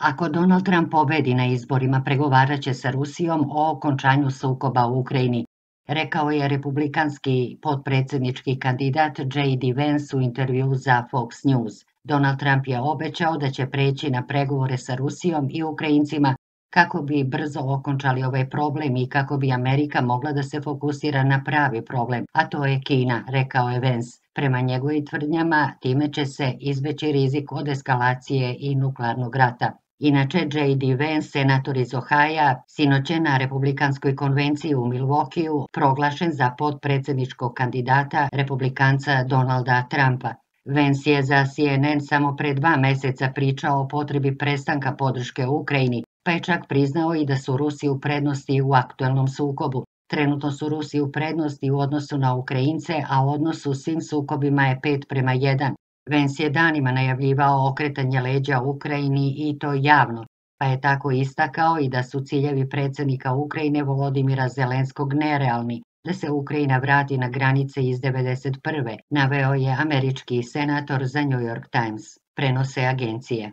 Ako Donald Trump pobedi na izborima, pregovarat će sa Rusijom o okončanju sukoba u Ukrajini, rekao je republikanski potpredsjednički kandidat J.D. Vance u intervju za Fox News. Donald Trump je obećao da će preći na pregovore sa Rusijom i Ukrajincima kako bi brzo okončali ovaj problem i kako bi Amerika mogla da se fokusira na pravi problem, a to je Kina, rekao je Vance. Prema njegovim tvrdnjama, time će se izbeći rizik od eskalacije i nuklearnog rata. Inače, J.D. Vance, senator iz Ohaja, sinoć na Republikanskoj konvenciji u Milwaukeeu proglašen za podpredsjedničkog kandidata republikanca Donalda Trumpa. Vance je za CNN samo pre dva meseca pričao o potrebi prestanka podrške Ukrajini, pa je čak priznao i da su Rusi u prednosti u aktuelnom sukobu. Trenutno su Rusi u prednosti u odnosu na Ukrajince, a odnos u svim sukobima je 5 prema 1. Vance je danima najavljivao okretanje leđa Ukrajini i to javno, pa je tako istakao i da su ciljevi predsjednika Ukrajine Volodimira Zelenskog nerealni, da se Ukrajina vrati na granice iz 1991. naveo je američki senator za New York Times, prenose agencije.